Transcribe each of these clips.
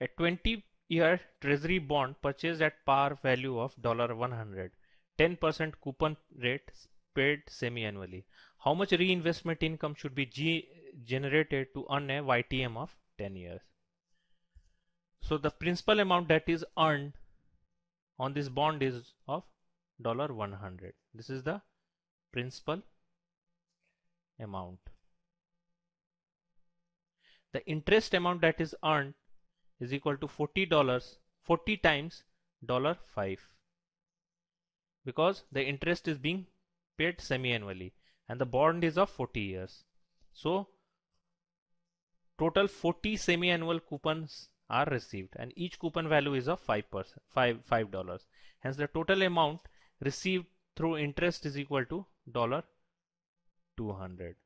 A 20 year treasury bond purchased at par value of 100. 10% coupon rate paid semi-annually. How much reinvestment income should be generated to earn a YTM of 10 years? So the principal amount that is earned on this bond is of 100. This is the principal amount. The interest amount that is earned is equal to $40 40 times dollar 5 because the interest is being paid semi-annually and the bond is of 40 years. So total 40 semi-annual coupons are received and each coupon value is of 5 percent 5 5 dollars. Hence the total amount received through interest is equal to dollar 200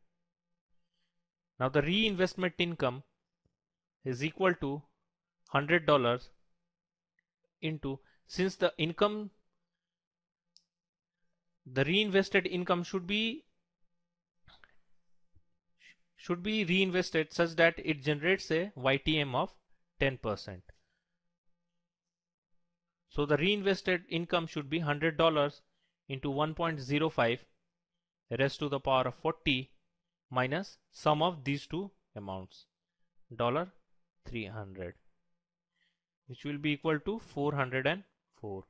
now the reinvestment income is equal to hundred dollars into since the income the reinvested income should be should be reinvested such that it generates a YTM of 10%. So the reinvested income should be $100 into 1.05 raised to the power of 40 minus sum of these two amounts dollar 300 which will be equal to 404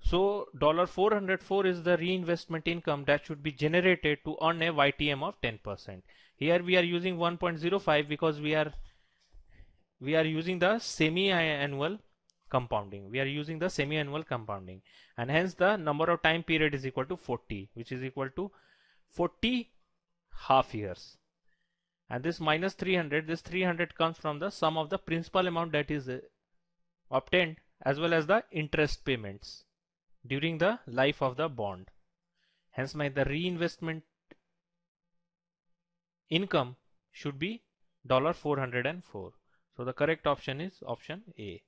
so dollar 404 is the reinvestment income that should be generated to earn a YTM of 10% here we are using 1.05 because we are we are using the semi-annual compounding. We are using the semi-annual compounding. And hence the number of time period is equal to 40 which is equal to 40 half years and this minus 300 this 300 comes from the sum of the principal amount that is uh, obtained as well as the interest payments during the life of the bond. Hence my the reinvestment income should be dollar 404 so the correct option is option A